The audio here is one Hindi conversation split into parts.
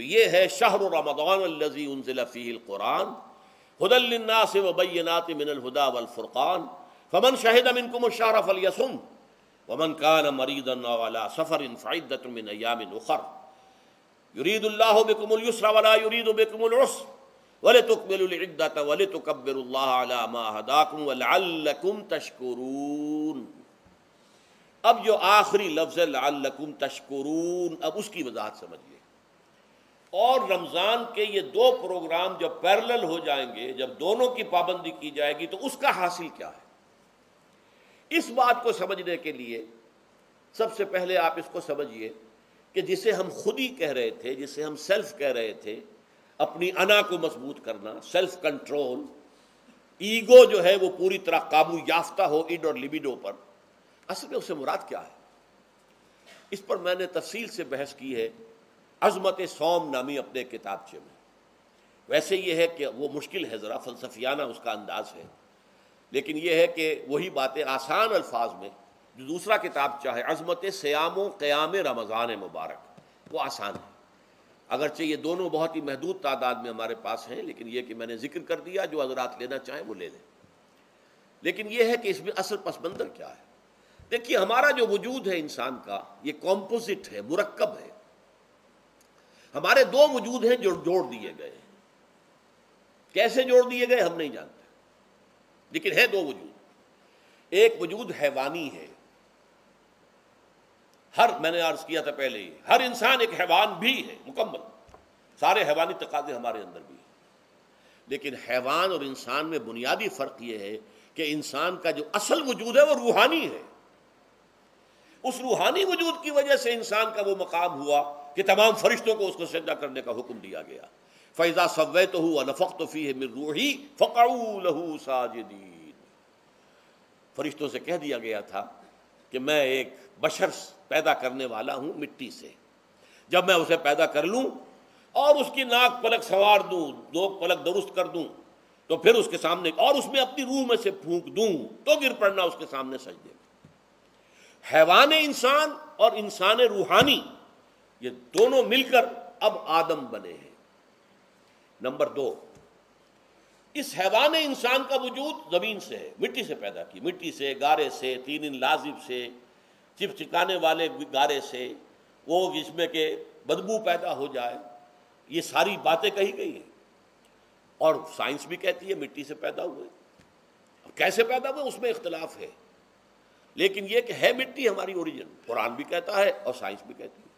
तो ये है शहर रमदानजी उनज़िलफ़ीक़ुरान हदलन्ना से वबैनात मिनलहुदा वलफ़ुरक़ान फ़मन शहद मिनकुम शारफ़ यसुम वमन कान मरीदन सफ़र फ़ैदत मिन अयामिन उखर। युरीदुल्लाह बिकुमुल युस्रा वला युरीदु बिकुमुल उस्र। वले तुकमिलुद्दत वले तुकब्बिरुल्लाह अला मा हदाकुम वलअल्लकुम तशकुरून। अब जो आखिरी लफ्ज़ तशकुरून, अब उसकी वजाहत समझिए। और रमज़ान के ये दो प्रोग्राम जब पैरेलल हो जाएँगे, जब दोनों की पाबंदी की जाएगी तो उसका हासिल क्या है? इस बात को समझने के लिए सबसे पहले आप इसको समझिए कि जिसे हम खुद ही कह रहे थे, जिसे हम सेल्फ कह रहे थे, अपनी अना को मज़बूत करना, सेल्फ कंट्रोल, ईगो जो है वो पूरी तरह काबू याफ्ता हो इड और लिबिडो पर, असल में उसे मुराद क्या है? इस पर मैंने तफसील से बहस की है। अजमत सोम नामी अपने किताबचे में। वैसे ये है कि वो मुश्किल है, ज़रा फलसफियाना उसका अंदाज है। लेकिन यह है कि वही बातें आसान अल्फाज में, जो दूसरा किताब चाहे अजमत क़याम क़याम रमज़ान मुबारक, वो आसान है। अगरचे ये दोनों बहुत ही महदूद तादाद में हमारे पास हैं, लेकिन यह कि मैंने ज़िक्र कर दिया, जो हजरात लेना चाहें वो ले लें। लेकिन यह है कि इसमें असल पसमंदर क्या है? देखिए, हमारा जो वजूद है इंसान का, ये कॉम्पोजिट है मुरक्ब है। हमारे दो वजूद हैं जो जोड़ दिए गए। कैसे जोड़ दिए गए हम नहीं जानते। लेकिन है दो वजूद। एक वजूद हैवानी है। हर, मैंने अर्ज़ किया था पहले ही, हर इंसान एक हैवान भी है, मुकम्मल। सारे हैवानी तकाजे हमारे अंदर भी हैं। लेकिन हैवान और इंसान में बुनियादी फ़र्क यह है कि इंसान का जो असल वजूद है वो रूहानी है। उस रूहानी वजूद की वजह से इंसान का वो मकाम हुआ। कि तमाम फरिश्तों को उसको सजा करने का हुक्म दिया गया। फैज़ा सवै तो हुआ नफ़क तो फ़ी मिर रूही फ़काऊ लहू साजिदीन। फरिश्तों से कह दिया गया था कि मैं एक बशर पैदा करने वाला हूँ मिट्टी से। जब मैं उसे पैदा कर लूँ और उसकी नाक पलक सवार दूँ दो पलक दुरुस्त कर दूँ तो फिर उसके सामने और उसमें अपनी रूह में से फूंक दूँ तो गिर पड़ना उसके सामने सज दे हैवान इंसान और इंसान रूहानी ये दोनों मिलकर अब आदम बने हैं। नंबर दो, इस हैवान इंसान का वजूद ज़मीन से है, मिट्टी से पैदा की। मिट्टी से, गारे से, तीन इन लाजिब से, चिप चिकाने वाले गारे से, वो जिसमें के बदबू पैदा हो जाए, ये सारी बातें कही गई हैं। और साइंस भी कहती है मिट्टी से पैदा हुए। कैसे पैदा हुए, उसमें इख्तलाफ है। लेकिन ये कि है मिट्टी हमारी ओरिजिन, कुरान भी कहता है और साइंस भी कहती है।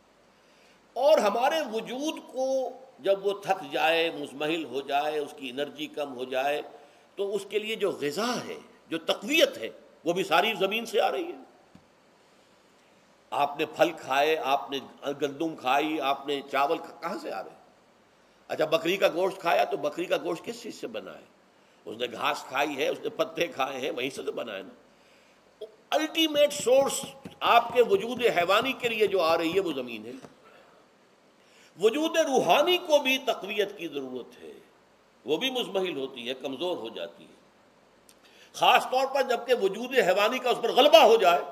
और हमारे वजूद को जब वो थक जाए, मुजमहिल हो जाए, उसकी एनर्जी कम हो जाए तो उसके लिए जो गज़ा है, जो तकवीत है, वो भी सारी ज़मीन से आ रही है। आपने फल खाए, आपने गंदुम खाई, आपने चावल कहाँ से आ रहे अच्छा बकरी का गोश्त खाया तो बकरी का गोश्त किस चीज़ से बना है? उसने घास खाई है, उसने पत्ते खाए हैं, वहीं से तो बना है ना। अल्टीमेट सोर्स आपके वजूद हैवानी के लिए जो आ रही है, वो ज़मीन है। वजूद रूहानी को भी तकवीत की ज़रूरत है। वो भी मुजमहिल होती है, कमज़ोर हो जाती है। ख़ास तौर पर जबकि वजूद हैवानी का उस पर गलबा हो जाए,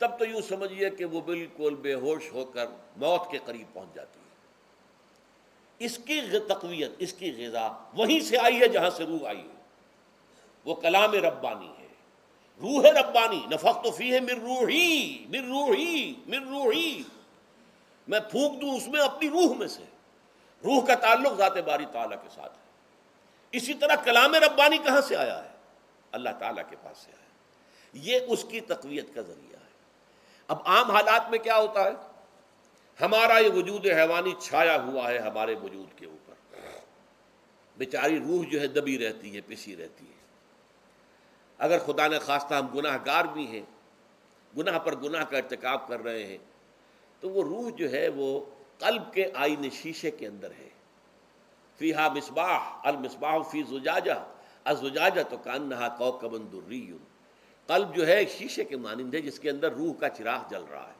तब तो यूँ समझिए कि वो बिल्कुल बेहोश होकर मौत के करीब पहुँच जाती है। इसकी तकवीत, इसकी गज़ा वहीं से आई है जहाँ से रूह आई है। वो कलाम रब्बानी है। रूह रब्बानी नफक तो फ़ी है मिर रूही मिर रूही मिर रूही। मैं फूक दूँ उसमें अपनी रूह में से। रूह का ताल्लुक ज़ात बारी ताला के साथ है। इसी तरह कलाम रब्बानी कहाँ से आया है? अल्लाह ताला के पास से आया है। ये उसकी तकवीत का ज़रिया है। अब आम हालात में क्या होता है? हमारा ये वजूद हैवानी छाया हुआ है हमारे वजूद के ऊपर। बेचारी रूह जो है दबी रहती है, पिसी रहती है। अगर खुदा ने खास्ता हम गुनाहगार भी हैं, गुनाह पर गुनाह का इरतकब कर रहे हैं तो वो रूह जो है वो कल्ब के आईने शीशे के अंदर है। फ़ीहा मिसबाह, अल मिसबाह फ़ी जुजाजा अजुजाजा तो कान नहा कौकबन दुर्रीन कल्ब जो है शीशे के मानंद है जिसके अंदर रूह का चिराग जल रहा है।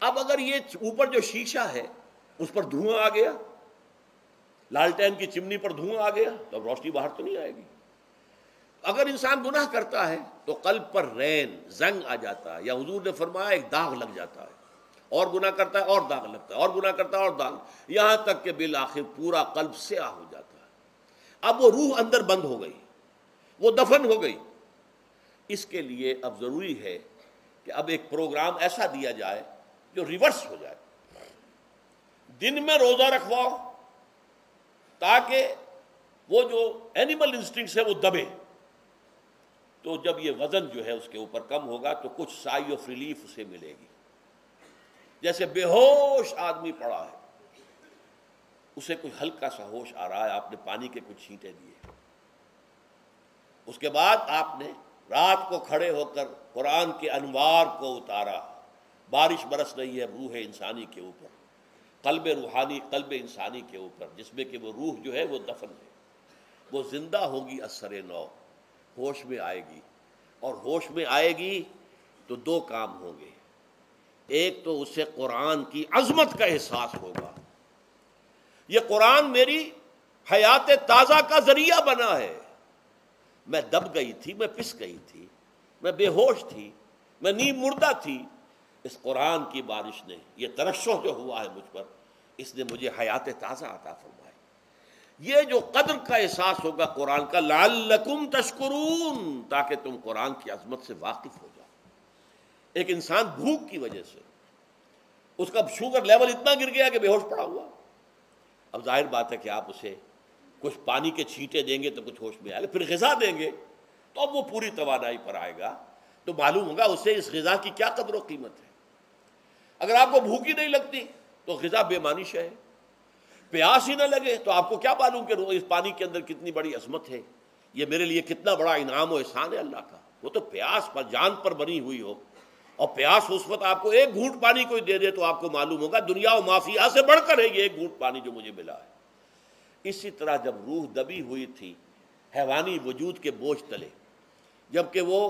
अब अगर ये ऊपर जो शीशा है, उस पर धुआँ आ गया, लालटेन की चिमनी पर धुआँ आ गया तो अब रोशनी बाहर तो नहीं आएगी। अगर इंसान गुनाह करता है तो कल्ब पर रैन, जंग आ जाता है, या हजूर ने फरमाया, एक दाग लग जाता है। और गुना करता है, और दाग लगता है, और गुना करता है, और दाग। यहाँ तक कि बिल आखिर पूरा कल्ब से आ हो जाता है। अब वो रूह अंदर बंद हो गई, वो दफन हो गई। इसके लिए अब ज़रूरी है कि अब एक प्रोग्राम ऐसा दिया जाए जो रिवर्स हो जाए। दिन में रोजा रखवाओ, ताकि वो जो एनिमल इंस्टिंक्ट है वो दबे। तो जब ये वज़न जो है उसके ऊपर कम होगा तो कुछ साई ऑफ़ रिलीफ उसे मिलेगी। जैसे बेहोश आदमी पड़ा है। उसे कोई हल्का सा होश आ रहा है, आपने पानी के कुछ छींटे दिए। उसके बाद आपने रात को खड़े होकर कुरान के अनवार को उतारा। बारिश बरस रही है रूह इंसानी के ऊपर, कल्ब रूहानी, कल्ब इंसानी के ऊपर, जिसमें कि वो रूह जो है वो दफन है। वो ज़िंदा होगी असर नौ, होश में आएगी। और होश में आएगी तो दो काम होंगे। एक तो उसे कुरान की अजमत का एहसास होगा। ये कुरान मेरी हयात ताज़ा का ज़रिया बना है। मैं दब गई थी, मैं पिस गई थी, मैं बेहोश थी, मैं नींद मुर्दा थी। इस कुरान की बारिश ने यह तरशो जो हुआ है मुझ पर, इसने मुझे हयात ताज़ा आता फरमाई ये जो कदर का एहसास होगा कुरान का, लालकुम तस्करून ताकि तुम कुरान की अजमत से वाकिफ हो जाओ। एक इंसान भूख की वजह से। उसका शुगर लेवल इतना गिर गया कि बेहोश पड़ा हुआ। अब ज़ाहिर बात है कि आप उसे कुछ पानी के छींटे देंगे तो कुछ होश में आएगा, फिर गज़ा देंगे तो अब वो पूरी तोानाई पर आएगा। तो मालूम होगा उसे इस गज़ा की क्या कदर कीमत है। अगर आपको भूख ही नहीं लगती तो गज़ा बेमानिश है। प्यास ही ना लगे तो आपको क्या मालूम कि इस पानी के अंदर कितनी बड़ी असमत है। ये मेरे लिए कितना बड़ा इनाम और एहसान है अल्लाह का। वो तो प्यास पर, जान पर बनी हुई हो। और प्यास उस वक्त आपको एक घूट पानी कोई दे दे तो आपको मालूम होगा, दुनिया और माफिया से बढ़कर है, ये एक घूट पानी जो मुझे मिला है। इसी तरह जब रूह दबी हुई थी, हैवानी वजूद के बोझ तले, जबकि वो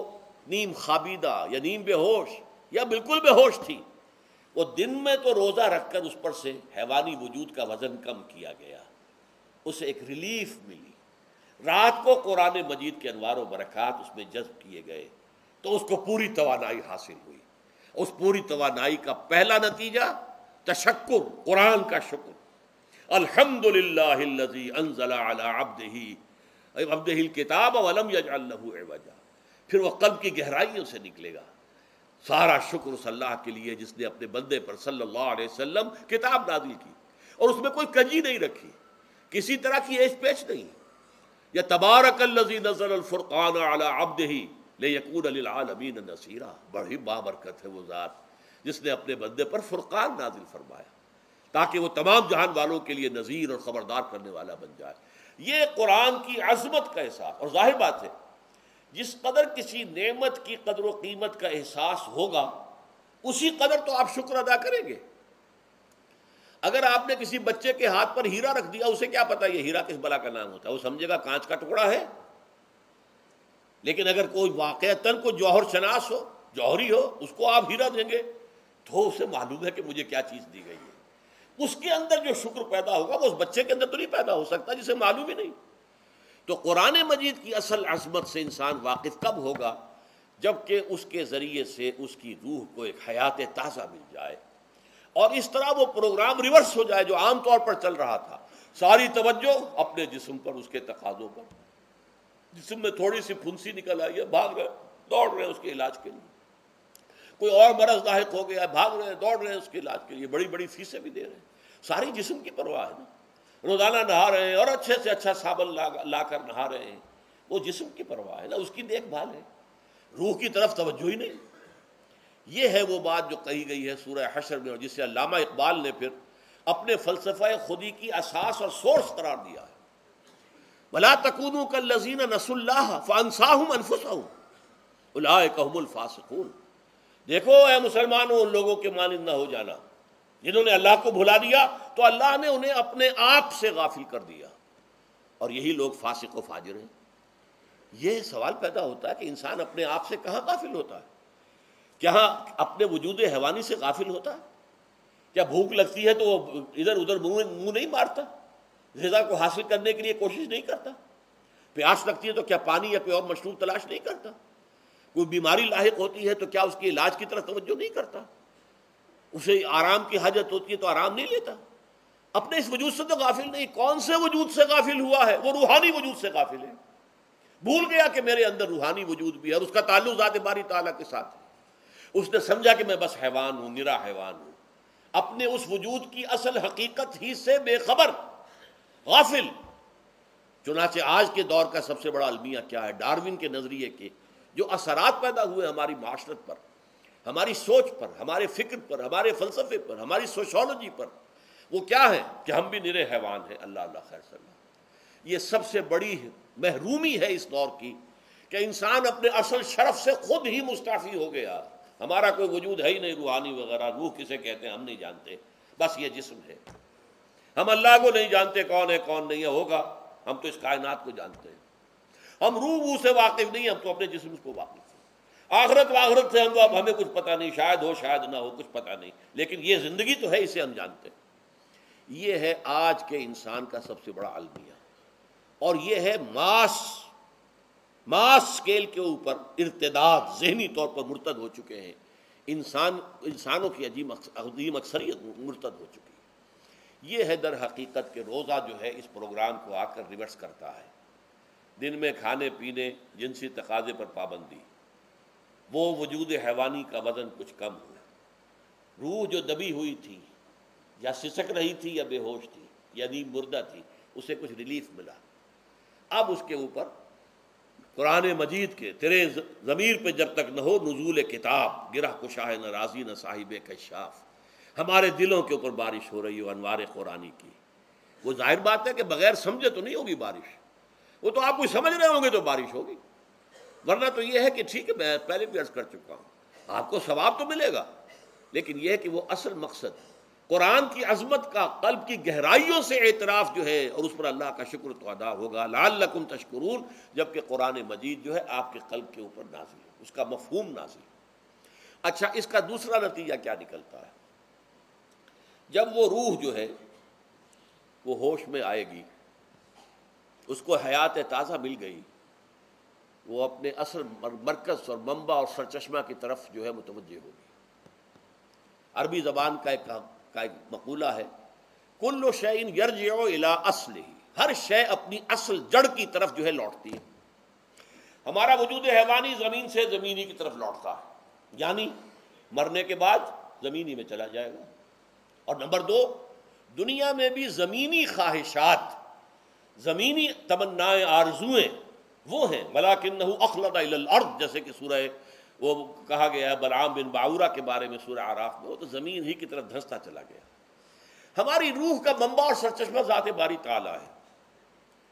नीम खाबीदा या नीम बेहोश या बिल्कुल बेहोश थी, वो दिन में तो रोज़ा रखकर उस पर से हैवानी वजूद का वज़न कम किया गया। उसे एक रिलीफ मिली। रात को कुरान मजीद के अनवार बरक़ात उसमें जज्ब किए गए। तो उसको पूरी तोानाई हासिल हुई। उस पूरी तोानाई का पहला नतीजा तशक्र कुरान का शुक्र। अल्हम्दुलिल्लाहिल्लज़ी अनज़ला अला अब्दिही। किताब वलम फिर वह कल्ब की गहराइयों से निकलेगा। सारा शुक्र उस अल्लाह के लिए जिसने अपने बंदे पर सल्लल्लाहु अलैहि वसल्लम किताब नाजिल की। और उसमें कोई कजी नहीं रखी। किसी तरह की एश पेश नहीं। या तबारकल्लज़ी नज़र फ़ुरक़ान अला अब्दिही। नसीरा। बड़ी बाबरकत है वो ज़ात, जिसने अपने बंदे पर फ़ुरक़ान नाजिल फरमाया, ताकि वो तमाम जहान वालों के लिए नज़ीर और ख़बरदार करने वाला बन जाए। ये कुरान की अजमत का एहसास, और ज़ाहिर बात है, जिस कदर किसी नेमत की कदर कीमत का एहसास होगा, उसी कदर तो आप शुक्र अदा करेंगे। अगर आपने किसी बच्चे के हाथ पर हीरा रख दिया, उसे क्या पता ये हीरा किस बला का नाम होता है? वो समझेगा कांच का टुकड़ा है। लेकिन अगर कोई वाक़ता को जौहर शनास हो, जौहरी हो, उसको आप हीरा देंगे तो उसे मालूम है कि मुझे क्या चीज़ दी गई है। उसके अंदर जो शुक्र पैदा होगा, वो उस बच्चे के अंदर तो नहीं पैदा हो सकता, जिसे मालूम ही नहीं। तो कुरान मजीद की असल अजमत से इंसान वाकिफ कब होगा? जबकि उसके ज़रिए से उसकी रूह को एक हयात ताज़ा मिल जाए। और इस तरह वो प्रोग्राम रिवर्स हो जाए, जो आमतौर पर चल रहा था। सारी तवज्जो अपने जिस्म पर, उसके तकाजों पर। जिसम में थोड़ी सी फुंसी निकल आई है, भाग रहे, दौड़ रहे हैं उसके इलाज के लिए। कोई और मरज लाक हो गया, भाग रहे हैं, दौड़ रहे हैं उसके इलाज के लिए। बड़ी बड़ी फीसें भी दे रहे हैं। सारी जिसम की परवाह है ना। रोज़ाना नहा रहे हैं और अच्छे से अच्छा साबन ला ला कर नहा रहे हैं। वो जिसम की परवाह है ना, उसकी देखभाल है। रूह की तरफ़ तवज्जो ही नहीं। ये है वो बात जो कही गई है सूर्य हशर में, और जिसे अलामा इकबाल ने फिर अपने फ़लसफ़ा खुदी की असास और सोर्स करार दिया है। देखो ए मुसलमानों, उन लोगों के मानिंद ना हो जाना। जिन्होंने अल्लाह को भुला दिया तो अल्लाह ने उन्हें अपने आप से गाफिल कर दिया। और यही लोग फासिक व फाजिर हैं। ये सवाल पैदा होता है कि इंसान अपने आप से कहाँ गाफिल होता है? क्या अपने वजूद हैवानी से गाफिल होता है? क्या भूख लगती है तो इधर उधर मुँह मुँह नहीं मारता? गजा को हासिल करने के लिए कोशिश नहीं करता। प्यास लगती है तो क्या पानी या कोई और मशरूब तलाश नहीं करता? कोई बीमारी लाक होती है तो क्या उसके इलाज की तरफ़ तवज्जो नहीं करता? उसे आराम की हाजत होती है तो आराम नहीं लेता। अपने इस वजूद से तो गाफिल नहीं। कौन से वजूद से गाफिल हुआ है? वो रूहानी वजूद से गाफिल है। भूल गया कि मेरे अंदर रूहानी वजूद भी है उसका ताल्लुक ज़ात बारी ताला के साथ है। उसने समझा कि मैं बस हैवान हूँ, निरा हैवान हूँ। अपने उस वजूद की असल हकीकत ही से बेखबर गाफिल। चुनाचे आज के दौर का सबसे बड़ा अलमिया क्या है? डार्विन के नज़रिए के, जो असरात पैदा हुए हमारी माशरत पर, हमारी सोच पर, हमारे फ़िक्र पर, हमारे फलसफे पर, हमारी सोशोलॉजी पर, वो क्या है कि हम भी निरे हैवान हैं। अल्लाह अल्लाह खैर ये सबसे बड़ी महरूमी है इस दौर की कि इंसान अपने असल शरफ से खुद ही मुस्ताफ़ी हो गया। हमारा कोई वजूद है ही नहीं, रूहानी वगैरह, रूह किसे कहते हैं, हम नहीं जानते। बस ये जिस्म है। हम अल्लाह को नहीं जानते कौन है, कौन नहीं है, होगा। हम तो इस कायनात को जानते हैं। हम वूह से वाकिफ नहीं, हम तो अपने जिसम को वाकिफ हैं। आखरत वाखरत से हम तो अब हमें कुछ पता नहीं, शायद हो, शायद ना हो, कुछ पता नहीं। लेकिन ये ज़िंदगी तो है, इसे हम जानते हैं। ये है आज के इंसान का सबसे बड़ा अलमिया। और ये है मास मास स्केल के ऊपर इर्तदाद, जहनी तौर पर मुर्तद हो चुके हैं। इंसान, इंसानों की अजीम अजीम अक्सरियत मुर्तद हो चुकी है। ये है दर हकीकत के रोज़ा जो है इस प्रोग्राम को आकर रिवर्स करता है। दिन में खाने, पीने, जिनसी तकाजे पर पाबंदी। वो वजूद हैवानी का वज़न कुछ कम हुआ रूह जो दबी हुई थी, या सिसक रही थी, या बेहोश थी या नीम मुर्दा थी, उसे कुछ रिलीफ मिला। अब उसके ऊपर कुरान मजीद के तेरे ज़मीर पे जब तक न हो, नजूल किताब, गिरह कुशाह न राज़ी न साहिब कशाफ हमारे दिलों के ऊपर बारिश हो रही हो, अनवार कुरानी की। वो ज़ाहिर बात है कि बगैर समझे तो नहीं होगी बारिश। वो तो आप कुछ समझ रहे होंगे तो बारिश होगी। वरना तो ये है कि ठीक है, मैं पहले भी अर्ज़ कर चुका हूँ। आपको सवाब तो मिलेगा, लेकिन यह है कि वो असल मकसद, कुरान की अजमत का, कल्ब की गहराइयों से एतराफ़ जो है, और उस पर अल्लाह का शुक्र तो अदा होगा। लाल लकुम तशकरून, जबकि कुरान मजीद जो है आपके कल्ब के ऊपर नाजिल है, उसका मफहूम नाजिल अच्छा इसका दूसरा नतीजा क्या निकलता है? जब वो रूह जो है, वो होश में आएगी, उसको हयात ताज़ा मिल गई, वो अपने असल मरकज़ और मम्बा और सरचश्मा की तरफ़ जो है मुतवजह होगी। अरबी ज़बान का एक का एक मकूला है, कुल्लो शैन यरजो इला असल ही हर शय अपनी असल जड़ की तरफ़ जो है लौटती है। हमारा वजूद हैवानी ज़मीन से ज़मीनी की तरफ़ लौटता है, यानी मरने के बाद ज़मीनी में चला जाएगा। और नंबर दो, दुनिया में भी ज़मीनी ख्वाहिशात, ज़मीनी तमन्नाएँ, आरजुएँ वो हैं। मलाकिन अर्द, जैसे कि सूरह, वो कहा गया है बलराम बिन बाउरा के बारे में सूर्य आराफ में, वो तो ज़मीन ही की तरफ़ धंसता चला गया। हमारी रूह का मम्बा और सरचश्मा ज़ात बारी ताला है।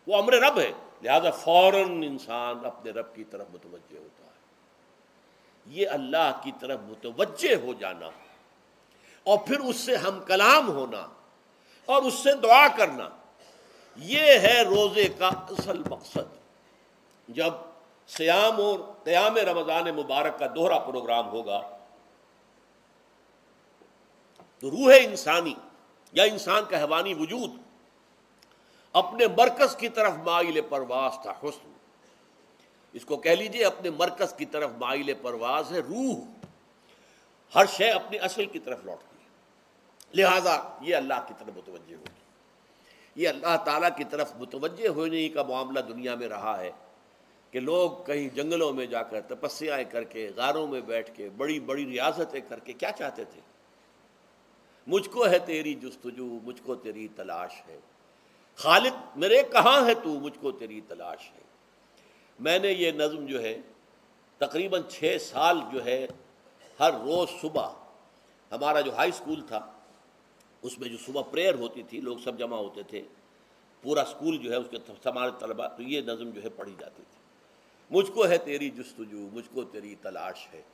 वो अमर रब है, लिहाजा फ़ौरन इंसान अपने रब की तरफ़ मुतवजह होता है। ये अल्लाह की तरफ़ मुतवजह हो जाना और फिर उससे हम कलाम होना और उससे दुआ करना। ये है रोज़े का असल मकसद। जब श्याम और क्याम रमज़ान मुबारक का दोहरा प्रोग्राम होगा तो रूह इंसानी या इंसान का हैवानी वजूद अपने मरकज की तरफ़ माइल परवास था हुस्न। इसको कह लीजिए अपने मरकज की तरफ़ माइल परवास है रूह। हर शय अपनी असल की तरफ़ लौटती है। लिहाजा ये अल्लाह की तरफ़ मुतवजह होगी। ये अल्लाह ताला की तरफ़ मुतवजह होने का मामला दुनिया में रहा है कि लोग कहीं जंगलों में जाकर तपस्याएँ करके, गारों में बैठ के, बड़ी बड़ी रियासतें करके क्या चाहते थे? मुझको है तेरी जस्तजू, मुझको तेरी तलाश है। खालिद, मेरे कहाँ है तू? मुझको तेरी तलाश है। मैंने ये नज़म जो है, तकरीबन छः साल जो है, हर रोज़ सुबह, हमारा जो हाई स्कूल था उसमें जो सुबह प्रेयर होती थी, लोग सब जमा होते थे, पूरा स्कूल जो है उसके हमारे तलबा तो ये नज़म जो है पढ़ी जाती थी। मुझको है तेरी जस्तजू, मुझको तेरी तलाश है।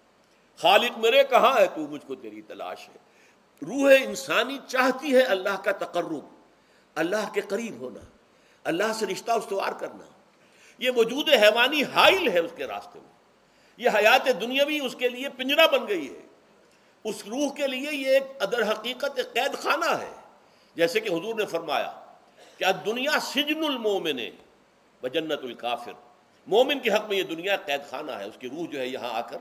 खालिद, मेरे कहाँ है तू, मुझको तेरी तलाश है। रूह इंसानी चाहती है अल्लाह का तकर्रुब, अल्लाह के करीब होना, अल्लाह से रिश्ता उसवार करना। ये वजूद हैवानी हाइल है उसके रास्ते में। ये हयात दुनियावी उसके लिए पिंजरा बन गई है। उस रूह के लिए ये एक अदर हकीकत, एक कैद खाना है। जैसे कि हजूर ने फरमाया कि दुनिया सिजनुल मोमिन व जन्नतुल काफिर। मोमिन के हक में ये दुनिया कैद खाना है। उसकी रूह जो है यहाँ आकर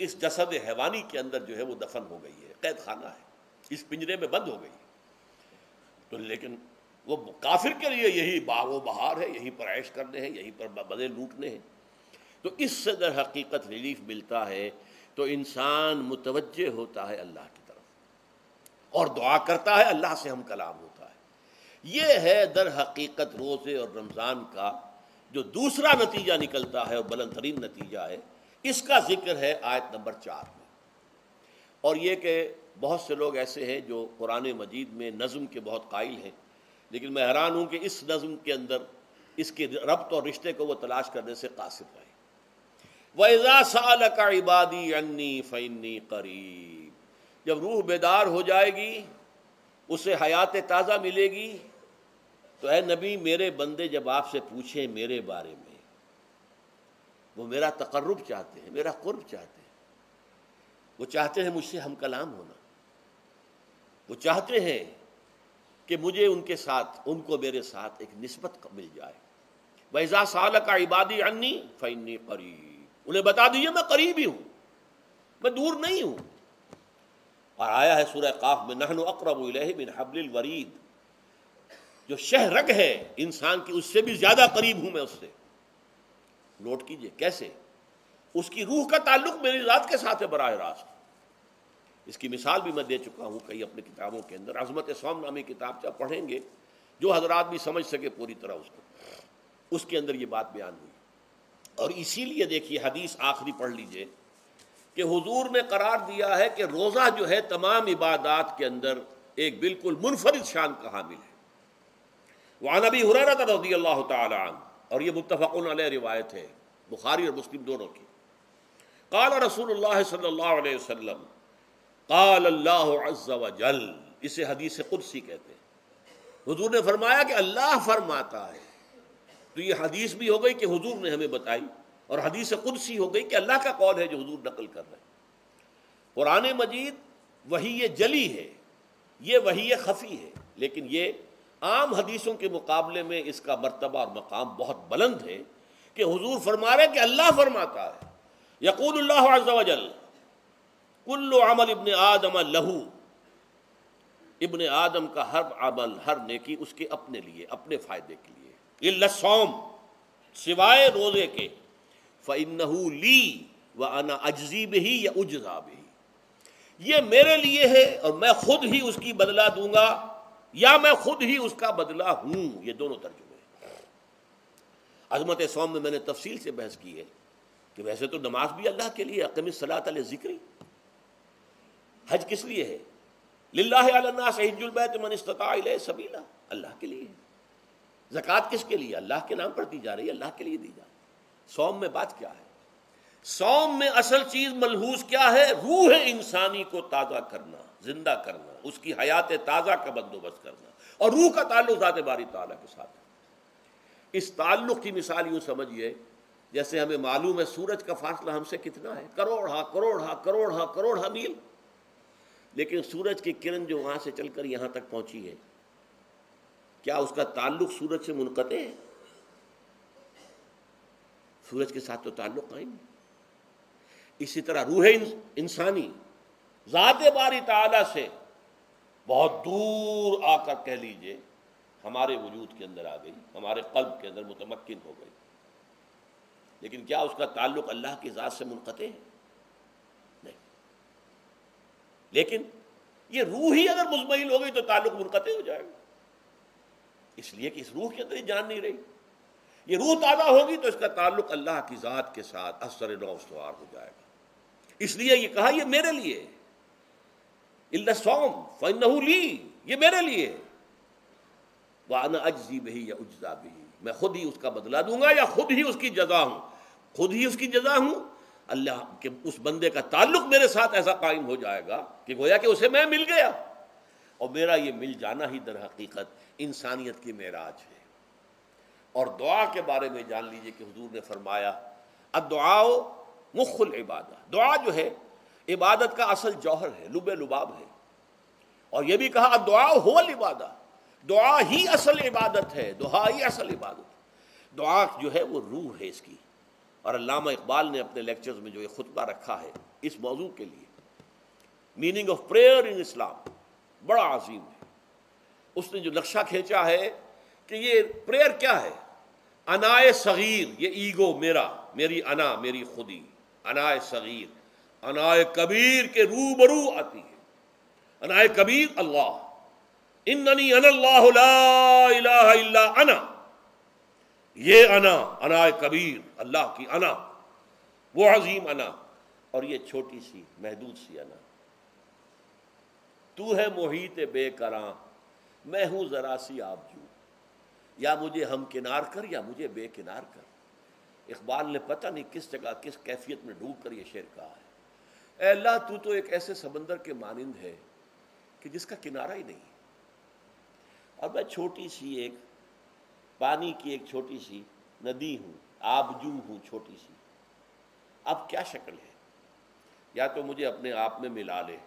इस जसद हैवानी के अंदर जो है वो दफन हो गई है। कैद खाना है। इस पिंजरे में बंद हो गई है। तो लेकिन वो काफिर के लिए यही बागो बहार है, यहीं पर ऐश करने हैं, यहीं पर बदे लूटने हैं। तो इससे दर हकीकत रिलीफ मिलता है तो इंसान मुतवजह होता है अल्लाह की तरफ़ और दुआ करता है अल्लाह से हम कलाम होता है। ये है दर हकीकत रोज़े और रमज़ान का जो दूसरा नतीजा निकलता है और बुलंद तरीन नतीजा है। इसका ज़िक्र है आयत नंबर चार में। और ये कि बहुत से लोग ऐसे हैं जो कुरान मजीद में नज़म के बहुत कायल हैं, लेकिन मैं हैरान हूँ कि इस नज़म के अंदर इसके रब्त और रिश्ते को वो तलाश करने से कासिर रहे वज़ा साल का इबादी अन्नी फ़ैनी करीब। जब रूह बेदार हो जाएगी, उसे हयात ताज़ा मिलेगी तो है नबी मेरे बंदे जब आपसे पूछें मेरे बारे में, वो मेरा तकर्रब चाहते हैं, मेरा कुर्ब चाहते हैं। वो चाहते हैं मुझसे हम कलाम होना। वो चाहते हैं कि मुझे उनके साथ, उनको मेरे साथ एक नस्बत मिल जाए। वैजा साल का इबादी अन्नी फ़ैनी करीब। उन्हें बता दीजिए, मैं करीब ही हूँ। मैं दूर नहीं हूँ। और आया है सूर्य काफ में, नहन अकरब बिन वरीद। जो शहरग है, इंसान की, उससे भी ज़्यादा करीब हूँ मैं उससे। नोट कीजिए, कैसे? उसकी रूह का ताल्लुक मेरी रात के साथ है बरह रास्त। इसकी मिसाल भी मैं दे चुका हूँ कई अपनी किताबों के अंदर। अजमत सोम नामी किताब जब पढ़ेंगे, जो हजरात भी समझ सके पूरी तरह उसको। उसके अंदर ये बात बयान हुई। और इसीलिए देखिए हदीस आखिरी पढ़ लीजिए कि हुजूर ने करार दिया है कि रोज़ा जो है तमाम इबादात के अंदर एक बिल्कुल मुनफरद शान का हामिल है। वहाँ नबी हुररत रज़ी अल्लाह तन और ये मुतफ़न रिवायत है, बुखारी और मुस्लिम दोनों की। काला रसूल अलैहि वसल्लम, काल अल्लाह जल, इसे हदीस कुदसी कहते हैं। हुजूर ने फरमाया कि अल्लाह फरमाता है तो ये हदीस भी हो गई कि हुजूर ने हमें बताई और हदीस कुदसी हो गई कि अल्लाह का कौल है जो हुजूर नकल कर रहे हैं। कुरान मजीद वही ये जली है, ये वही ये खफी है, लेकिन ये आम हदीसों के मुकाबले में इसका मरतबा और मकाम बहुत बुलंद है कि हुजूर फरमा रहे कि अल्लाह फरमाता है। यकूल अज़्ज़वजल कुल्लो अमल इबन आदम लहू, इबन आदम का हर अमल, हर नेकी उसके अपने लिए, अपने फ़ायदे के लिए। सोम, सिवाय रोज़े के। फ़नहू ली व अना अजजीब ही या उजजा भी ये मेरे लिए है और मैं खुद ही उसकी बदला दूँगा, या मैं खुद ही उसका बदला हूँ, ये दोनों तर्जुमे अजमत सोम में मैंने तफसील से बहस की है कि वैसे तो नमाज़ भी अल्लाह के लिए अकमी सलात जिक्री। हज किस लिए है? लिल्लाजबैतमनस्ता सबीला। अल्लाह के लिए जक़ात किसके लिए? अल्लाह के नाम पर दी जा रही है, अल्लाह के लिए दी जा रही है। सौम में बात क्या है? सौम में असल चीज़ मलहूस क्या है? रूह इंसानी को ताज़ा करना, ज़िंदा करना, उसकी हयात ताज़ा का बंदोबस्त करना। और रूह का ताल्लुक ज़ात बारी ताला के साथ है। इस ताल्लुक की मिसाल यूँ समझिए, जैसे हमें मालूम है सूरज का फासला हमसे कितना है? करोड़ हा करोड़ हा करोड़ हा करोड़ हा मील। लेकिन सूरज की किरण जो वहाँ से चलकर यहाँ तक पहुँची है क्या उसका ताल्लुक सूरज से मुनकते है? सूरज के साथ तो ताल्लुक कायम इसी तरह रूह इंसानी, ज़ात बारी ताला से बहुत दूर आकर कह लीजिए, हमारे वजूद के अंदर आ गई, हमारे कल्ब के अंदर मुतमक्न हो गई। लेकिन क्या उसका ताल्लुक अल्लाह की ज़ात से मुनकते है? नहीं। लेकिन ये रूह ही अगर मुजमिल हो गई तो ताल्लुक मुनकते हो जाएगा। इसलिए कि इस रूह के अंदर ही जान नहीं रही। ये रूह ताज़ा होगी तो इसका ताल्लुक अल्लाह की ज़ात के साथ असर नौसवार हो जाएगा। इसलिए ये कहा, ये मेरे लिए। सोम फ़नहू ली, ये मेरे लिए। वाना अजी बही या उज्जा भी मैं खुद ही उसका बदला दूँगा या खुद ही उसकी जजा हूँ? खुद ही उसकी जजा हूँ? अल्लाह के उस बंदे का ताल्लुक मेरे साथ ऐसा कायम हो जाएगा कि गोया कि उसे मैं मिल गया। और मेरा ये मिल जाना ही दर हकीकत इंसानियत की मेराज है। और दुआ के बारे में जान लीजिए कि हुजूर ने फरमाया अदुआओ मुखुल इबादत दुआ जो है, इबादत का असल जौहर है लुबे लुबाब है। और यह भी कहा दुआ हो इबादत दुआ ही असल इबादत है दुआ ही असल इबादत। दुआ जो है, वो रूह है इसकी। और अल्लामा इकबाल ने अपने लेक्चर्स में जो ये खुतबा रखा है, इस मौजू के लिए। Meaning of prayer in Islam. बड़ा अजीम है। उसने जो नक्शा खींचा है कि ये प्रेयर क्या है? अनाए सगीर, ये ईगो मेरा, मेरी अना, मेरी खुदी। अनाए सगीर, अनाए कबीर के रूबरू आती है। अनाए कबीर अल्लाह। इन्ननी अनल्ला अना। ये अना, अनाए कबीर, अल्लाह की अना। वो अजीम अना। और ये छोटी सी, महदूद सी अना। तू है मोहित बेकरा, मैं हूँ जरा सी आप जू या मुझे हम किनार कर, या मुझे बेकिनार कर। इकबाल ने पता नहीं किस जगह, किस कैफियत में डूब कर यह शेर कहा है। अल्लाह, तू तो एक ऐसे समंदर के मानंद है कि जिसका किनारा ही नहीं और मैं छोटी सी एक, पानी की एक छोटी सी नदी हूँ, आबजू हूँ छोटी सी। अब क्या शक्ल है? या तो मुझे अपने आप में मिला ले।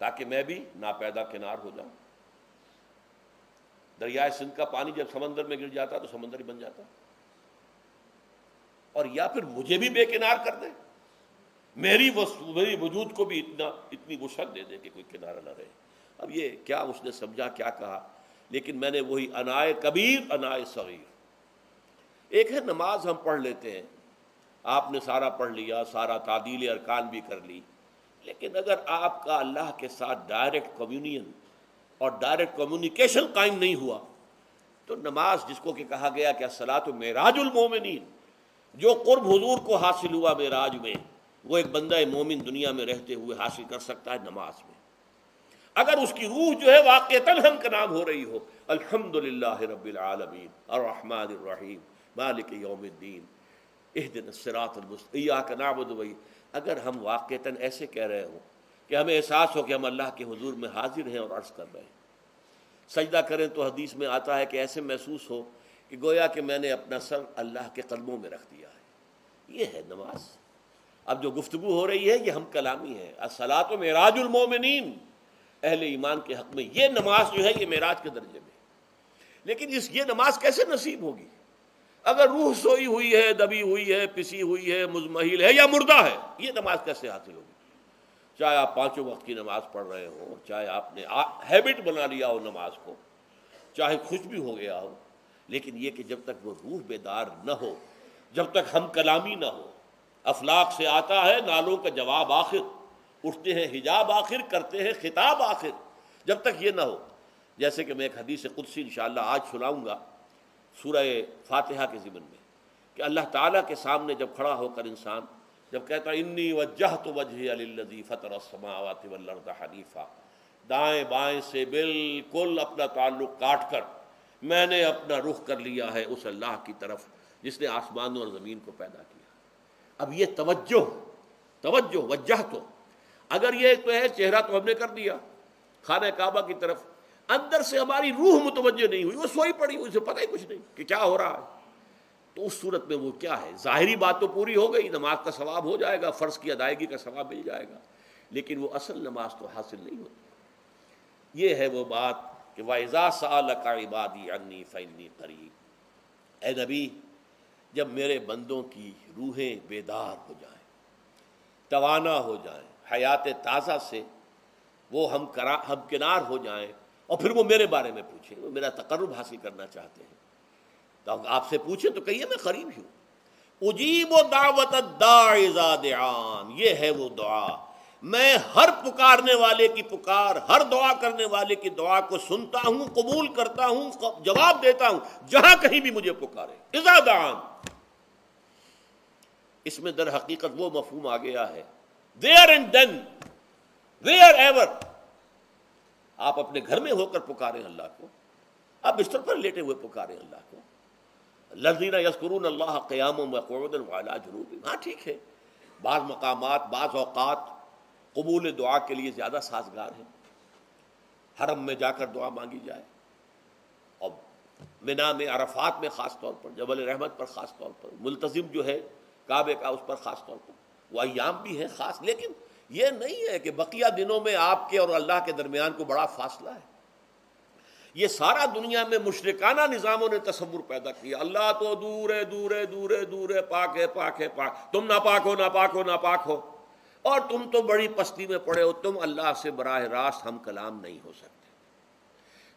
ताकि मैं भी नापैदा किनार हो जाऊँ। दरियाए सिंध का पानी जब समंदर में गिर जाता तो समंदर ही बन जाता। और या फिर मुझे भी बेकिनार कर दे। मेरी वस्तु मेरी वजूद को भी इतना, इतनी वसत दे दे कि कोई किनारा ना रहे। अब ये क्या उसने समझा, क्या कहा? लेकिन मैंने वही अनाय कबीर, अनाय सगीर। एक है नमाज़ हम पढ़ लेते हैं। आपने सारा पढ़ लिया, सारा तादील अरकान भी कर ली। लेकिन अगर आपका अल्लाह के साथ डायरेक्ट कम्युनियन और डायरेक्ट कम्युनिकेशन कायम नहीं हुआ तो नमाज़ जिसको कि कहा गया कि सलात मेराजुलमोमिन जो कुर्ब हजूर को हासिल हुआ मेराज में, वो एक बंदा मोमिन दुनिया में रहते हुए हासिल कर सकता है नमाज़ में। अगर उसकी रूह जो है वाक़ता हम का नाम हो रही हो, अल्हम्दुलिल्लाह रब्बिल आलमीन अर्रहमान रहीम, मालिक यौमिद्दीन सरातया का नाम अगर हम वाक़ता ऐसे कह रहे हों कि हमें एहसास हो कि हम अल्लाह के हजूर में हाजिर हैं और अर्ज़ कर रहे हैं। सजदा करें तो हदीस में आता है कि ऐसे महसूस हो कि गोया कि मैंने अपना सर अल्लाह के कदमों में रख दिया है। ये है नमाज़। अब जो गुफ्तु हो रही है, ये हम कलामी है। असलात मेराजुलमोमिन अहल ईमान के हक में ये नमाज़ जो है, ये मेराज के दर्जे में। लेकिन इस, ये नमाज़ कैसे नसीब होगी? अगर रूह सोई हुई है, दबी हुई है, पिसी हुई है, मुजमहिल है या मुर्दा है, ये नमाज़ कैसे हासिल होगी? चाहे आप पाँचों वक्त की नमाज़ पढ़ रहे हो, चाहे आपने हैबिट बना लिया हो नमाज़ को, चाहे खुश भी हो गया हो, लेकिन ये कि जब तक वो रूह बेदार न हो, जब तक हम कलामी ना हो अफलाक से आता है, नालों का जवाब आखिर, उठते हैं हिजाब आखिर, करते हैं खिताब आखिर, जब तक ये ना हो। जैसे कि मैं एक हदीस कुदसी इन आज सुनाऊँगा सूरह फातिहा के ज़िमन में, कि अल्लाह ताला के सामने जब खड़ा होकर इंसान जब कहता इन्नी वजह तो वजह अली फ़तर समावत हनीफ़ा। दाएँ बाएँ से बिल्कुल अपना ताल्लुक़ काट कर, मैंने अपना रुख कर लिया है उस अल्लाह की तरफ़ जिसने आसमान और ज़मीन को पैदा किया। अब ये तवज्जो तवज्जो वजह तो अगर ये तो है चेहरा तो हमने कर दिया, खाना काबा की तरफ़ अंदर से हमारी रूह मुतवजह नहीं हुई, वो सोई पड़ी उसे पता ही कुछ नहीं कि क्या हो रहा है। तो उस सूरत में वो क्या है? ज़ाहरी बात तो पूरी हो गई, नमाज़ का सवाब हो जाएगा, फ़र्ज़ की अदायगी का सवाब मिल जाएगा, लेकिन वो असल नमाज़ तो हासिल नहीं होती। ये है वो बात कि वाइजा साल का इबादी अन्नी फ़ैनी करीब। ए नबी, जब मेरे बंदों की रूहें बेदार हो जाएँ, तवाना हो जाएँ, हयात ताज़ा से वो हम करा, हम किनार हो जाएँ और फिर वो मेरे बारे में पूछे, वो मेरा तकर्रब हासिल करना चाहते हैं। तो आपसे पूछे तो कहिए, मैं करीब हूँ उजीब दावत दान ये है वो दुआ। मैं हर पुकारने वाले की पुकार, हर दुआ करने वाले की दुआ को सुनता हूँ, कबूल करता हूँ, जवाब देता हूँ, जहाँ कहीं भी मुझे पुकारे। इजादान इसमें दर हकीकत वो मफहूम आ गया है। There and then wherever आप अपने घर में होकर पुकारें अल्लाह को। आप बिस्तर पर लेटे हुए पुकारें अल्लाह को। लजीना यसकरून अल्लाह क़याम वाला ज़रूर हाँ ठीक है। बाज़ मकाम बाज़ अवकात कबूल दुआ के लिए ज़्यादा साजगार है। हरम में जाकर दुआ मांगी जाए। और मिना में, अरफात में ख़ास तौर पर, जबल रहमत पर ख़ास तौर पर, मुलतज़िम जो है, काबे का उस पर ख़ास तौर पर वह अयाम भी है ख़ास, लेकिन यह नहीं है कि बकिया दिनों में आपके और अल्लाह के दरमियान को बड़ा फासला है। ये सारा दुनिया में मुशरकाना निज़ामों ने तस्वुर पैदा किया। अल्लाह तो दूर है दूर है दूर है दूर है, पाक है पाक है, पाक। तुम ना पाक हो ना पाक हो ना पाक हो। और तुम तो बड़ी पस्ती में पड़े हो, तुम अल्लाह से बराह रास्त हम कलाम नहीं हो सकते।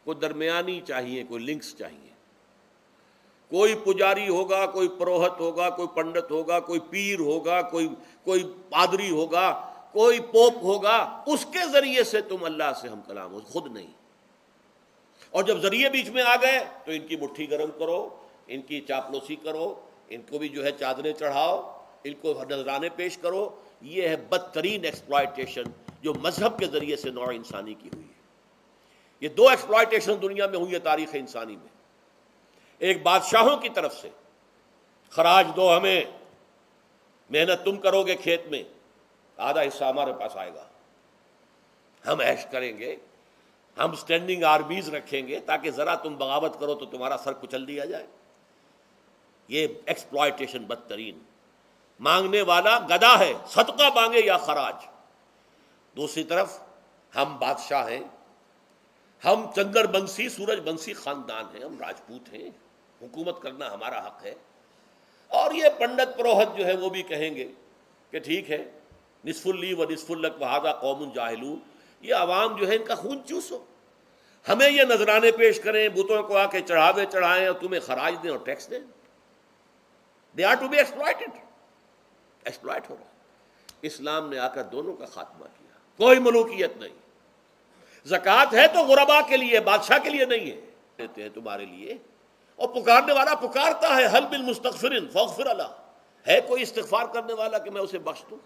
कोई दरमियानी चाहिए, कोई लिंक्स चाहिए। कोई पुजारी होगा, कोई पुरोहित होगा, कोई पंडित होगा, कोई पीर होगा, कोई कोई पादरी होगा कोई पोप होगा, उसके ज़रिए से तुम अल्लाह से हम कलाम हो, खुद नहीं। और जब ज़रिए बीच में आ गए तो इनकी मुट्ठी गर्म करो, इनकी चापलोसी करो, इनको भी जो है चादरें चढ़ाओ, इनको नजराने पेश करो। ये है बदतरीन एक्सप्लाइटेशन जो मज़हब के ज़रिए से नौ इंसानी की हुई है। ये दो एक्सप्लाइटेशन दुनिया में हुई है, तारीख इंसानी में। एक बादशाहों की तरफ़ से, खराज दो हमें, मेहनत तुम करोगे खेत में आधा हिस्सा हमारे पास आएगा। हम ऐश करेंगे, हम स्टैंडिंग आर्मीज रखेंगे ताकि ज़रा तुम बगावत करो तो तुम्हारा सर कुचल दिया जाए। ये एक्सप्लॉयटेशन बदतरीन। मांगने वाला गदा है, सदका मांगे या खराज। दूसरी तरफ़, हम बादशाह हैं। हम चंद्र बंसी सूरज बंसी खानदान हैं, हम राजपूत हैं। हुकूमत करना हमारा हक है। और ये पंडित पुरोहित जो है वो भी कहेंगे कि ठीक है निसफुल्ली व निसफुल्लक वहादा कौम जाहिलून। ये आवाम जो है इनका खून चूसो हमें ये नजराने पेश करें बुतों को आके चढ़ावे चढ़ाएँ और तुम्हें खराज दें और टैक्स दें। They are to be exploited exploit हो रहा इस्लाम ने आकर दोनों का खात्मा किया। कोई मलूकियत नहीं। जक़ात है तो गुरबा के लिए, बादशाह के लिए नहीं है। देते हैं तुम्हारे लिए। और पुकारने वाला पुकारता है, हल बिल मुस्तफिर फ़िर अल्लाह। है कोई इस्तफार करने वाला कि मैं उसे बख्श दूँ?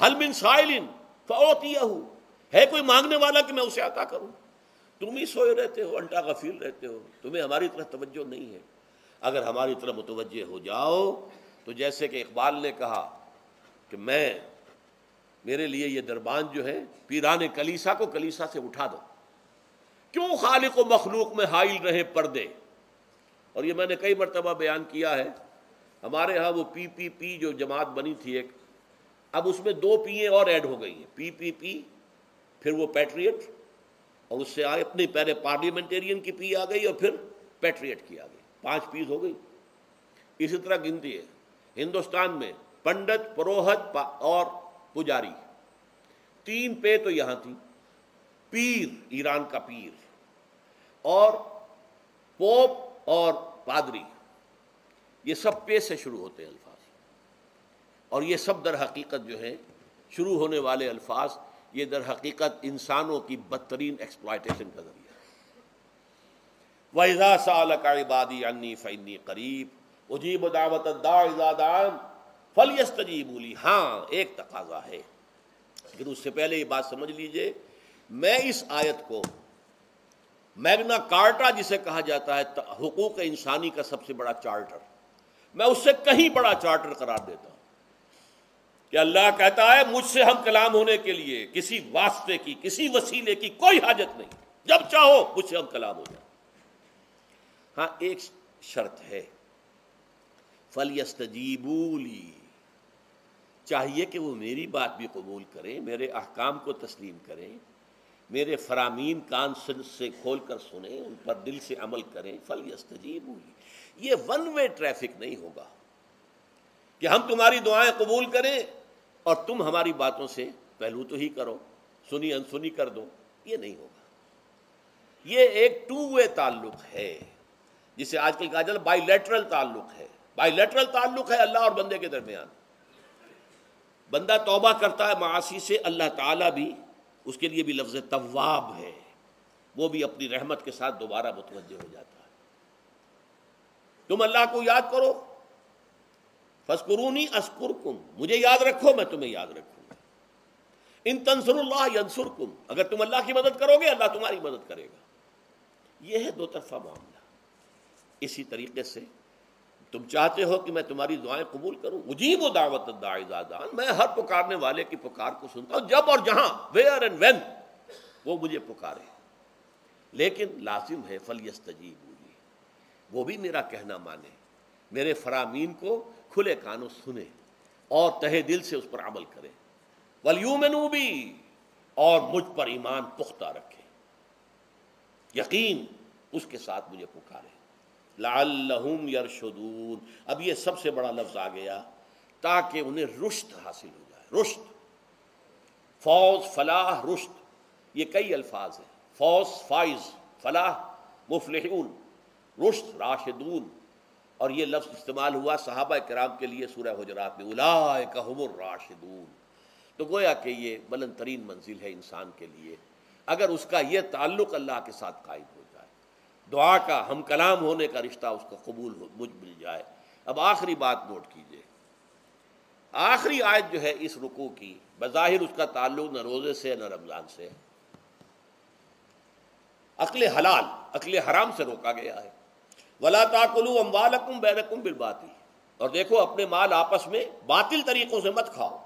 हल बिन साइलिन फ़ोतिया हूँ कोई मांगने वाला कि मैं उसे अता करूँ? तुम ही सोए रहते हो, अंटा गफील रहते हो। तुम्हें हमारी तरफ़ तवज्जो नहीं है। अगर हमारी तरफ़ मुतवजह हो जाओ तो जैसे कि इकबाल ने कहा कि मैं, मेरे लिए ये दरबान जो है, पीरान कलीसा को कलीसा से उठा दो। क्यों खालिक मखलूक में हाइल रहे पर्दे? और ये मैंने कई मरतबा बयान किया है। हमारे यहाँ वो पी पी पी जो जमात बनी थी एक अब उसमें दो पीए और ऐड हो गई हैं। पी पी पी फिर वो पैट्रियट, और उससे आगे अपनी पहले पार्लियामेंटेरियन की पी आ गई और फिर पैट्रियट की आ गई। पाँच पीस हो गई। इसी तरह गिनती है। हिंदुस्तान में पंडित, पुरोहित और पुजारी। तीन पे तो यहाँ थी। पीर, ईरान का पीर। और पोप और पादरी। ये सब पे से शुरू होते हैं और ये सब दर हकीकत जो है, शुरू होने वाले अल्फाज, ये दर हकीकत इंसानों की बदतरीन एक्सप्लाइटेशन का ज़रिया वज़ा साल का इबादी अन्नी फ़ैनी करीब, उजीब दावत दादान फलियस्तजी बोली हाँ एक तकाजा है। लेकिन उससे पहले ये बात समझ लीजिए, मैं इस आयत को, मैग्ना कार्टा जिसे कहा जाता है हकूक इंसानी का सबसे बड़ा चार्टर, मैं उससे कहीं बड़ा चार्टर करार देता हूँ। कि अल्लाह कहता है, मुझसे हम कलाम होने के लिए किसी वास्ते की, किसी वसीले की कोई हाजत नहीं। जब चाहो, मुझसे हम कलाम हो जाए। हाँ एक शर्त है। फलियस्तजीबूली चाहिए कि वो मेरी बात भी कबूल करें, मेरे अहकाम को तस्लीम करें, मेरे फरामीन कान से खोल कर सुने, उन पर दिल से अमल करें। फल यस्तजीब ये वन वे ट्रैफ़िक नहीं होगा कि हम तुम्हारी दुआएँ कबूल करें और तुम हमारी बातों से पहलू तो ही करो, सुनी अनसुनी कर दो, ये नहीं होगा। ये एक टू वे ताल्लुक है, जिसे आजकल कहा जाता बाईलेटरल ताल्लुक है। बाईलेटरल ताल्लुक है अल्लाह और बंदे के दरमियान। बंदा तौबा करता है मासी से, अल्लाह ताला भी, उसके लिए भी लफ्ज़ तवाब है। वो भी अपनी रहमत के साथ दोबारा मुतवजह हो जाता है। तुम अल्लाह को याद करो फसकुरूनी अस्कुरकुम, मुझे याद रखो, मैं तुम्हें याद रखूँगा इन तंसरुल्लाह यंसुरकुम, अगर तुम अल्लाह की मदद करोगे, अल्लाह तुम्हारी मदद करेगा। यह है दो तरफा मामला। इसी तरीके से तुम चाहते हो कि मैं तुम्हारी दुआएँ कबूल करूँ? मुजीब दावत दादान मैं हर पुकारने वाले की पुकार को सुनता हूँ, जब और जहाँ वेयर एंड वेन वो मुझे पुकारे। लेकिन लाजिम है फलियस्तजीबूली वो भी मेरा कहना माने। मेरे फरामीन को खुले कानों सुने और तहे दिल से उस पर अमल करें। वलयूमनू भी और मुझ पर ईमान पुख्ता रखे। यकीन उसके साथ मुझे पुकारे। लालहम यरशदून। अब ये सबसे बड़ा लफ्ज़ आ गया, ताकि उन्हें रुश्त हासिल हो जाए। रुश्त। फौज, फलाह, रुश्त। ये कई अल्फाज हैं। फौज, फाइज, फलाह, मुफलहून। रुश्त, राशिदून। और ये लफ्ज़ इस्तेमाल हुआ सहाबा कराम के लिए सूर्य हजरात में। उलाए कहमुर राशिदून। तो गोया कि ये बुलंद तरीन मंजिल है इंसान के लिए। अगर उसका ये ताल्लुक़ अल्लाह के साथ कायम हो जाए, दुआ का हम कलाम होने का रिश्ता उसको कबूल हो, मुझ मिल जाए। अब आखिरी बात नोट कीजिए। आखिरी आयत जो है इस रुकू की, बज़ाहिर उसका ताल्लुक न रोज़े से, न रमज़ान से अकल हलाल, अकल हराम से रोका गया है। वला ताकुलू अम्बालकुम बैनकुम बिलबाती और देखो, अपने माल आपस में बातिल तरीक़ों से मत खाओ।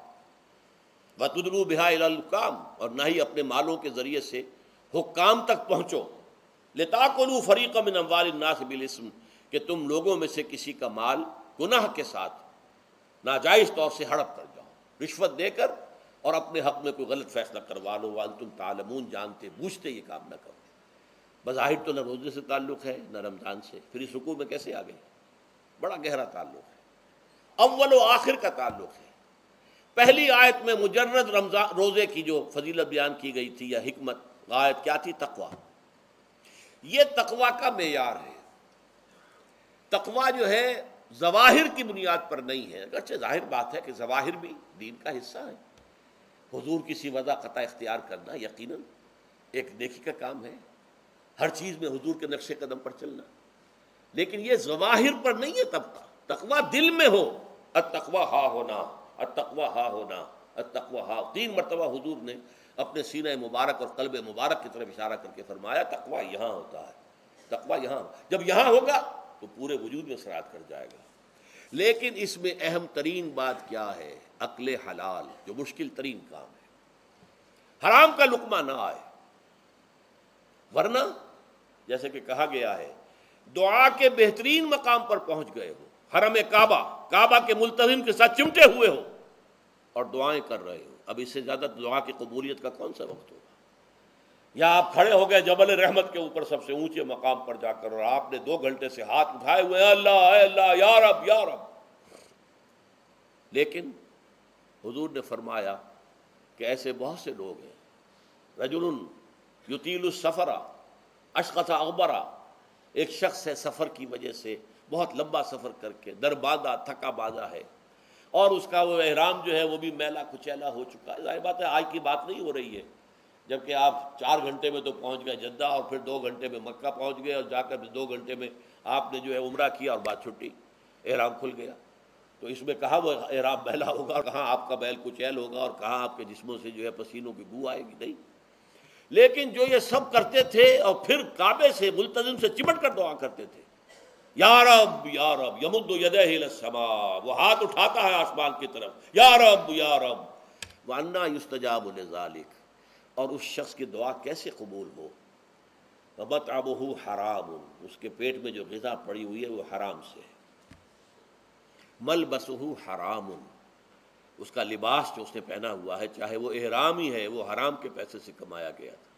वतुदलू बिहाम और ना ही अपने मालों के ज़रिए से हुक्काम तक पहुँचो। लताकुलू फ़रीक़ मिन अम्वालनास बिलस्म कि तुम लोगों में से किसी का माल गुनाह के साथ नाजायज़ तौर से हड़प कर जाओ। रिश्वत देकर और अपने हक में कोई गलत फैसला करवा लो। वाल तुम तालमून, जानते बूझते ये काम ना करो। बज़ाहिर तो न रोज़े से ताल्लुक़ है, न रमज़ान से। फिर इस में कैसे आ गए? बड़ा गहरा ताल्लुक़ है। अव्वल व आखिर का ताल्लुक़ है। पहली आयत में मुजर्रद रमज़ान रोज़े की जो फजीलत बयान की गई थी या हमत आयत क्या थी? तकवा। ये तकवा का मैार है। तकवा जो है, जवाहिर की बुनियाद पर नहीं है। अगरचे ज़ाहिर बात है कि जवाहिर भी दीन का हिस्सा है। हुजूर किसी वजह कता इख्तियार करना यकीनन एक नेकी का काम है। हर चीज़ में हुजूर के नक्शे कदम पर चलना। लेकिन ये जवाहिर पर नहीं है तबका तकवा दिल में हो अतकवा हा होना अतकवा हा होना अतकवा हा। तीन मरतबा हुजूर ने अपने सीने मुबारक और कल्ब मुबारक की तरफ़ इशारा करके फरमाया, तकवा यहाँ होता है। तकवा यहाँ जब यहाँ होगा तो पूरे वजूद में सरात कर जाएगा। लेकिन इसमें अहम तरीन बात क्या है? अकल हलाल, जो मुश्किल तरीन काम है। हराम का लुकमा ना आए। वरना जैसे कि कहा गया है, दुआ के बेहतरीन मकाम पर पहुँच गए हो। हरम काबा काबा के मुलतजिम के साथ चिमटे हुए हो और दुआएँ कर रहे हो। अब इससे ज़्यादा दुआ की कबूलियत का कौन सा वक्त होगा? या आप खड़े हो गए जबल रहमत के ऊपर सबसे ऊँचे मकाम पर जाकर और आपने दो घंटे से हाथ उठाए हुए, अल्लाह अल्लाह यार अब यार अब लेकिन हुजूर ने फरमाया कि ऐसे बहुत से लोग हैं। रजुल युतील सफ़रा अशकता अकबरा एक शख्स है सफ़र की वजह से, बहुत लंबा सफ़र करके दरबादा थका बाजा है। और उसका वो एहराम जो है, वो भी मैला कुचैला हो चुका है। ज़ाहिर बात है, आज की बात नहीं हो रही है। जबकि आप चार घंटे में तो पहुँच गए जद्दा, और फिर दो घंटे में मक्का पहुँच गए, और जाकर फिर दो घंटे में आपने जो है उम्र किया और बात छुट्टी। एहराम खुल गया। तो इसमें कहा वो एहराम मैला होगा, और कहाँ आपका बैल कुचैल होगा, और कहाँ आपके जिस्मों से जो है पसीनों की बू आएगी? नहीं। लेकिन जो ये सब करते थे और फिर काबे से मुलतजम से चिमट कर दुआ करते थे। यारब यारब यमुद यदमा वो हाथ उठाता है आसमान की तरफ़। यारब यारब वान्ना युस्तजाब ज़ालिक और उस शख्स की दुआ कैसे कबूल हो? वबत अबू हराम उसके पेट में जो गज़ा पड़ी हुई है, वो हराम से है। मल बसहू हराम उसका लिबास जो उसने पहना हुआ है, चाहे वो एहराम ही है, वो हराम के पैसे से कमाया गया था।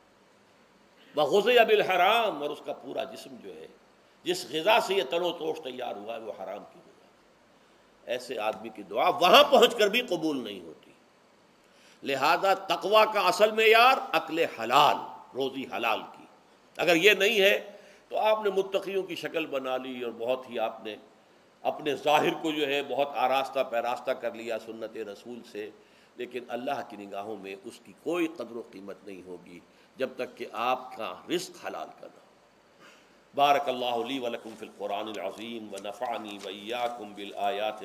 बखुज अबिल हराम, और उसका पूरा जिस्म जो है, जिस गज़ा से ये तनो तोश तैयार हुआ है, वो हराम की गज़ा ऐसे आदमी की दुआ वहाँ पहुँच कर भी कबूल नहीं होती। लिहाजा तकवा का असल में यार अकल हलाल, रोज़ी हलाल की। अगर ये नहीं है तो आपने मुतकीयों की शक्ल बना ली और बहुत ही आपने अपने ज़ाहिर को जो है बहुत आरास्ता पैरास्ता कर लिया सुन्नत रसूल से, लेकिन अल्लाह की निगाहों में उसकी कोई कदर कीमत नहीं होगी जब तक कि आपका रिस्क हलाल करना बारक अल्लाह वलकुम फ़िल क़ुरान अज़ीम व नफ़ानी वैयाकुम बिल आयात